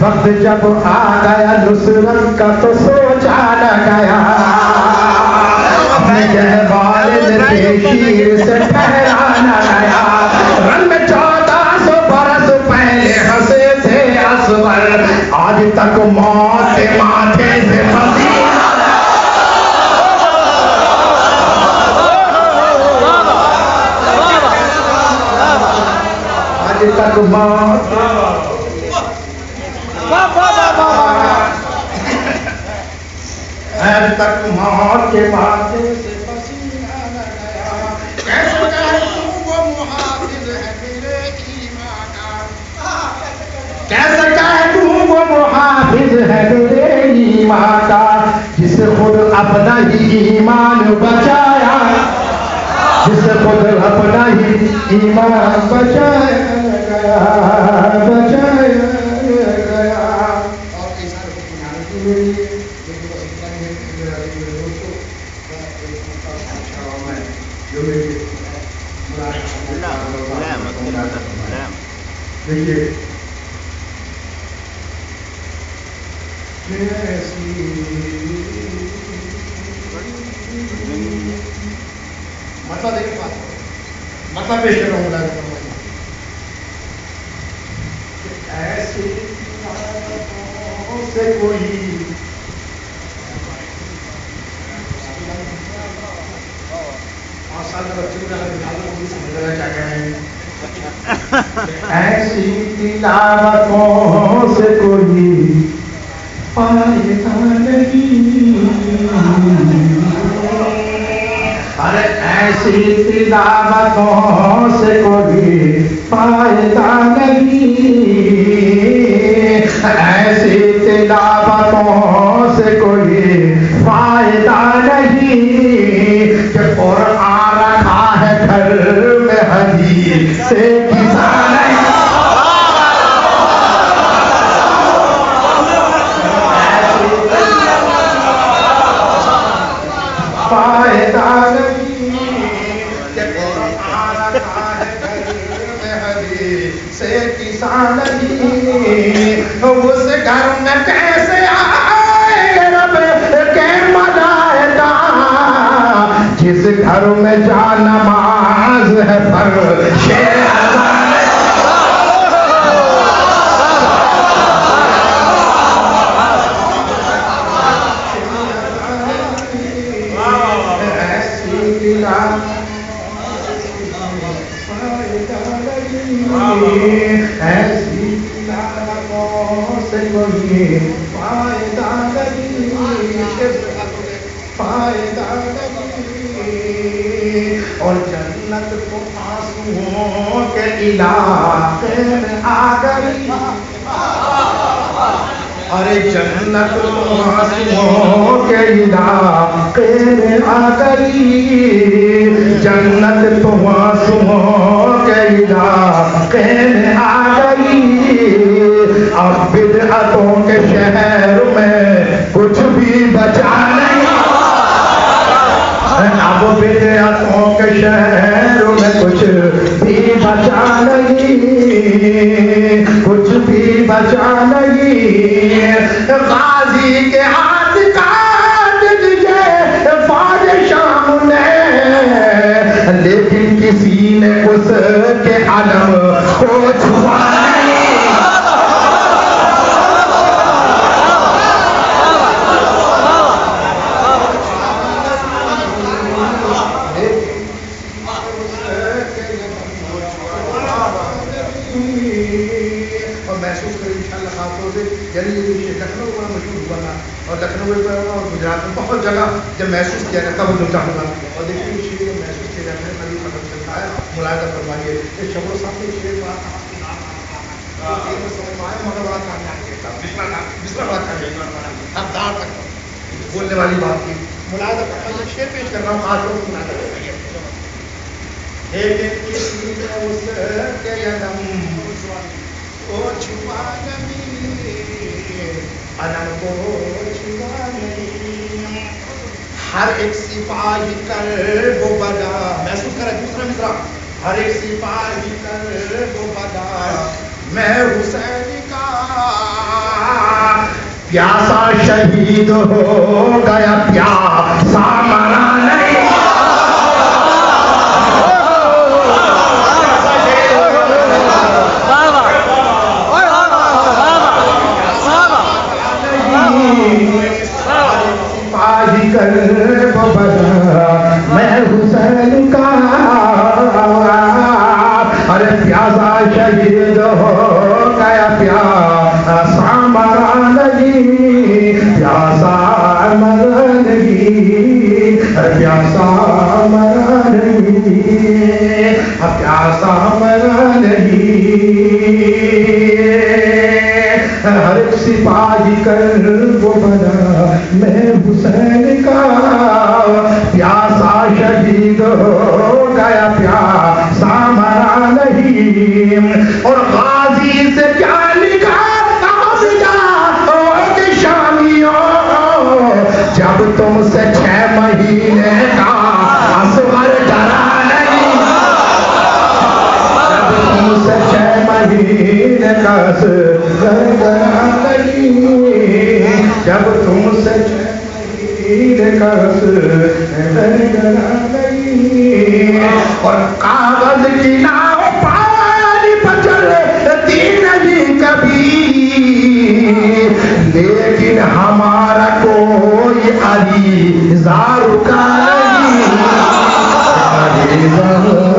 وقت جب آ گیا نصرت کا تو سوچا نہ گیا۔ شیر سے ٹھہرانا گیا۔ رن میں چودہ سو برس پہلے ہنسے تھے اصور آج تک موت تک موت آج تک موت کے ماتھے کیسے تو وہ محافظ ہے میرے ایمان کا تو وہ محافظ ہے میرے ایمان کا جس خود اپنا ہی ایمان بچایا جس خود اپنا ہی ایمان بچایا۔ گیا بچایا گیا اور کئی سارے بنیادی ہوئے لیکن بس اتنا ہی ہے کہ میرا میرے دوستوں میں ایک موقع اچھا ہوا میں جو میری دیکھیے مطلب ایک بات مطلب پیش کر رہا ہوں ملازم ایسی سے کوئی پانچ سال کا بچے کو سمجھ رہا کیا کہہ سے کوئی ایسی تلاوتوں سے کوئی فائدہ نہیں ارے ایسی تلاوتوں سے کوئی فائدہ نہیں۔ ایسی تلاوتوں سے کوئی اور جنت کو آنسوؤں کے علاقے میں آ گئی ارے جنت تو کے علاقے میں آ گئی جنت تو آنسوؤں کے علاقے میں آ گئی اب بدعتوں کے شہر میں کچھ بھی بچا نہیں اب بدعتوں کے شہر میں کچھ بھی بچا نہیں بچا نہیں غازی کے ہاتھ کاٹ دیے فوج شام نے۔ لیکن کسی نے اس کے علم کو چھپا محسوس سے یعنی یہ لکھنؤ بڑا مشہور ہوا تھا اور لکھنؤ میں اور گجرات میں بہت جگہ جب محسوس کیا جاتا وہ چاہوں اور دیکھیے یہ شیر محسوس کیا جاتا ہے کبھی پتہ چلتا ہے ملاحظہ فرمائیے یہ شبر صاحب کے شیر بڑا بولنے والی بات کی۔ ملاحظہ فرمائیے شیر پیش کر رہا ہوں خاص طور سے ملاحظہ فرمائیے لیکن نے اس کے علم کو چھپا نہیں علم کو چھوا نہیں ہر ایک سپاہی کر وہ بدا محسوس کرے دوسرا مصرا ہر ایک سپاہی کر وہ بدا میں حسین کا پیاسا شہید ہو گیا۔ پیاسا مرا نہیں سپاہی کر ببلا میں حسین کا ارے پیاسا شہید ہو گیا پیاسا مرا نہیں پیاسا مرا نہیں پیاسا مرا نہیں پیاسا مرا نہیں؟ سپاہی کر وہ بنا۔ میں حسین کا پیاسا شہید ہو گیا، پیاسا مرا نہیں۔ اور غازی سے کیا لکھا شامیوں؟ جب تم سے چھ مہینے کا اصغر ڈرا نہیں۔ جب تم سے چھ مہینے کا اصغر ڈرا جب تم سے اور کاغذ کی نہ پانی بچل دین بھی کبھی۔ لیکن ہمارا کوئی علی زار کا علی زار۔